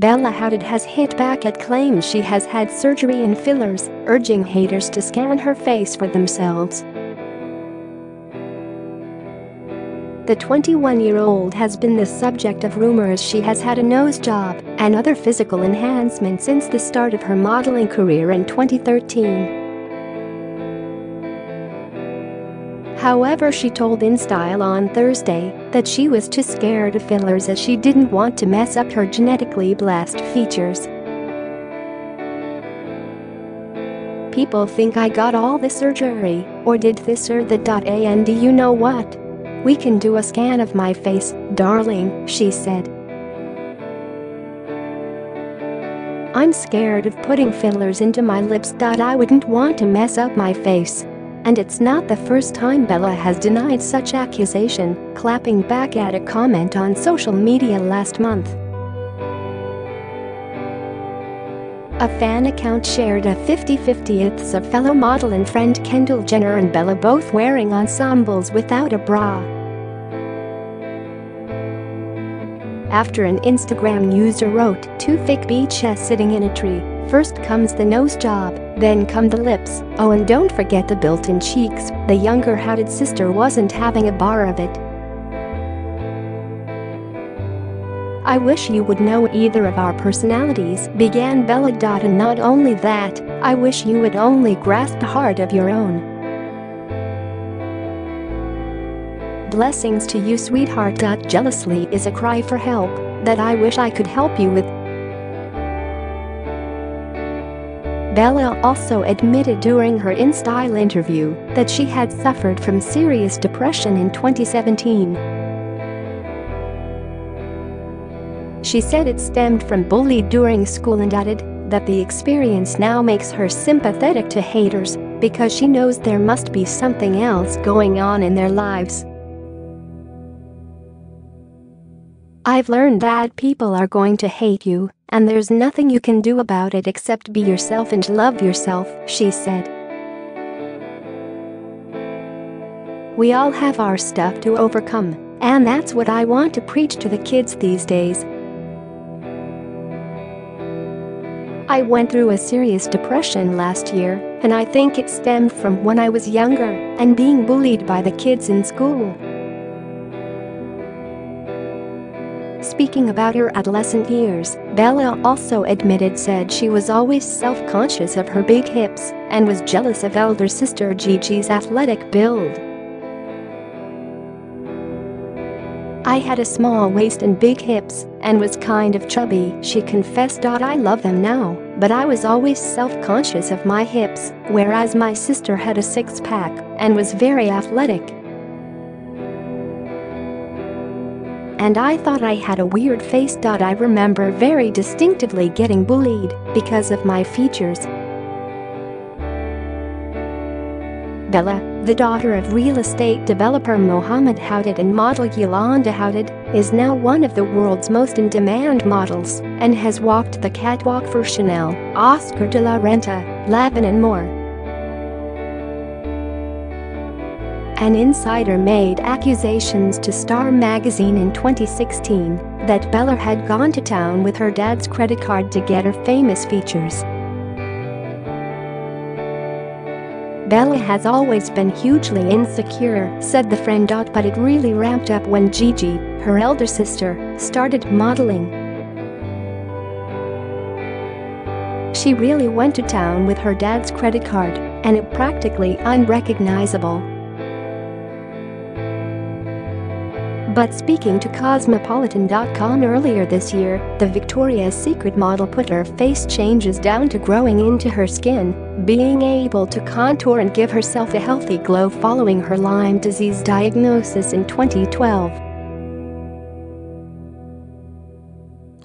Bella Hadid has hit back at claims she has had surgery and fillers, urging haters to scan her face for themselves. The 21-year-old has been the subject of rumors she has had a nose job and other physical enhancements since the start of her modeling career in 2013. However she told InStyle on Thursday that she was too scared of fillers as she didn't want to mess up her genetically blessed features. People think I got all the surgery or did this or that. And do you know what? We can do a scan of my face, darling, she said. I'm scared of putting fillers into my lips. I wouldn't want to mess up my face. And it's not the first time Bella has denied such accusation, clapping back at a comment on social media last month. A fan account shared a 50-50ths of fellow model and friend Kendall Jenner and Bella both wearing ensembles without a bra. After an Instagram user wrote, two fake beaches sitting in a tree, first comes the nose job, then come the lips, oh and don't forget the built-in cheeks, the younger Hadid sister wasn't having a bar of it. I wish you would know either of our personalities, began Bella. And not only that, I wish you would only grasp a heart of your own. Blessings to you sweetheart. Jealously is a cry for help that I wish I could help you with Bella also admitted during her InStyle interview that she had suffered from serious depression in 2017. She said it stemmed from bullying during school and added that the experience now makes her sympathetic to haters because she knows there must be something else going on in their lives. I've learned that people are going to hate you and there's nothing you can do about it except be yourself and love yourself, she said. We all have our stuff to overcome, and that's what I want to preach to the kids these days. I went through a serious depression last year, and I think it stemmed from when I was younger and being bullied by the kids in school. Speaking about her adolescent years, Bella also admitted said she was always self-conscious of her big hips and was jealous of elder sister Gigi's athletic build. I had a small waist and big hips and was kind of chubby, she confessed. I love them now, but I was always self-conscious of my hips, whereas my sister had a six-pack and was very athletic. And I thought I had a weird face. I remember very distinctively getting bullied because of my features. Bella, the daughter of real estate developer Mohammed Hadid and model Yolanda Hadid, is now one of the world's most in-demand models and has walked the catwalk for Chanel, Oscar de la Renta, Laban and more. An insider made accusations to Star magazine in 2016 that Bella had gone to town with her dad's credit card to get her famous features. Bella has always been hugely insecure, said the friend. But it really ramped up when Gigi, her elder sister, started modeling. She really went to town with her dad's credit card, and it practically unrecognizable. But speaking to Cosmopolitan.com earlier this year, the Victoria's Secret model put her face changes down to growing into her skin, being able to contour and give herself a healthy glow following her Lyme disease diagnosis in 2012.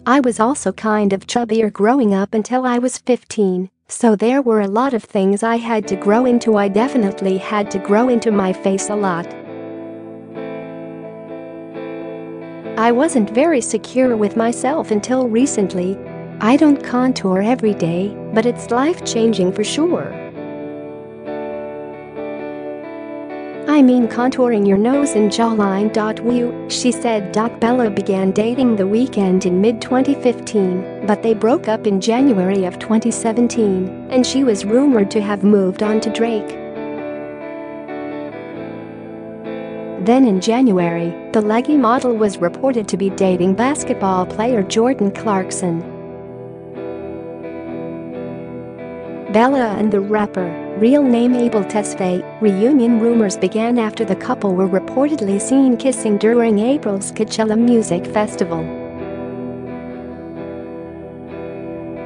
I was also kind of chubbier growing up until I was 15, so there were a lot of things I had to grow into I definitely had to grow into my face a lot. I wasn't very secure with myself until recently. I don't contour every day, but it's life-changing for sure. I mean contouring your nose and jawline. Woo, she said. Bella began dating The Weeknd in mid-2015, but they broke up in January of 2017, and she was rumored to have moved on to Drake. Then in January, the leggy model was reported to be dating basketball player Jordan Clarkson. Bella and the rapper, real name Abel Tesfaye, reunion rumors began after the couple were reportedly seen kissing during April's Coachella Music Festival.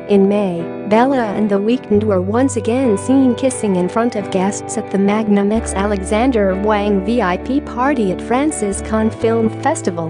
In May, Bella and The Weeknd were once again seen kissing in front of guests at the Magnum X Alexander Wang VIP party at France's Cannes Film Festival.